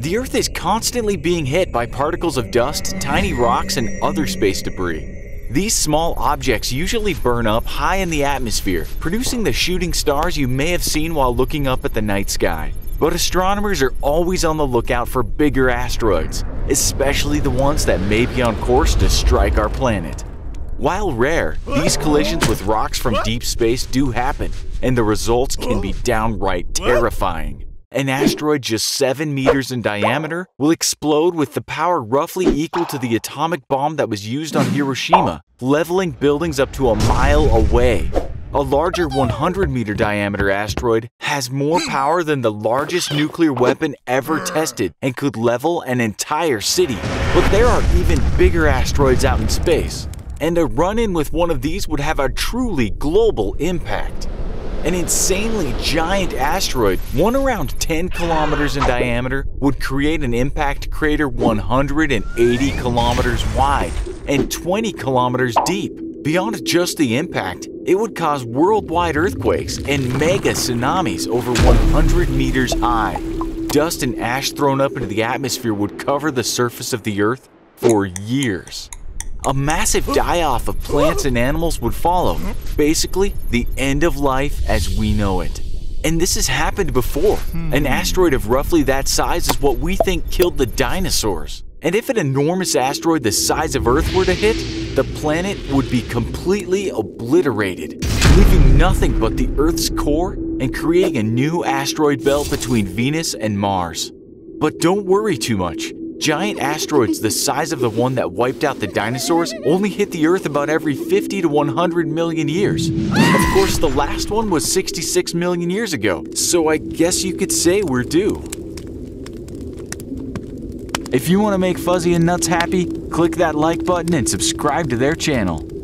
The Earth is constantly being hit by particles of dust, tiny rocks, and other space debris. These small objects usually burn up high in the atmosphere, producing the shooting stars you may have seen while looking up at the night sky. But astronomers are always on the lookout for bigger asteroids, especially the ones that may be on course to strike our planet. While rare, these collisions with rocks from deep space do happen, and the results can be downright terrifying. An asteroid just 7 meters in diameter will explode with the power roughly equal to the atomic bomb that was used on Hiroshima, leveling buildings up to a mile away. A larger 100 meter diameter asteroid has more power than the largest nuclear weapon ever tested and could level an entire city. But there are even bigger asteroids out in space, and a run in with one of these would have a truly global impact. An insanely giant asteroid, one around 10 kilometers in diameter, would create an impact crater 180 kilometers wide and 20 kilometers deep. Beyond just the impact, it would cause worldwide earthquakes and mega tsunamis over 100 meters high. Dust and ash thrown up into the atmosphere would cover the surface of the Earth for years. A massive die off of plants and animals would follow, basically, the end of life as we know it. And this has happened before. An hmm. asteroid of roughly that size is what we think killed the dinosaurs. And if an enormous asteroid the size of Earth were to hit, the planet would be completely obliterated, leaving nothing but the Earth's core and creating a new asteroid belt between Venus and Mars. But don't worry too much. Giant asteroids the size of the one that wiped out the dinosaurs only hit the Earth about every 50 to 100 million years. Of course, the last one was 66 million years ago, so I guess you could say we're due. If you want to make Fuzzy and Nutz happy, click that like button and subscribe to their channel.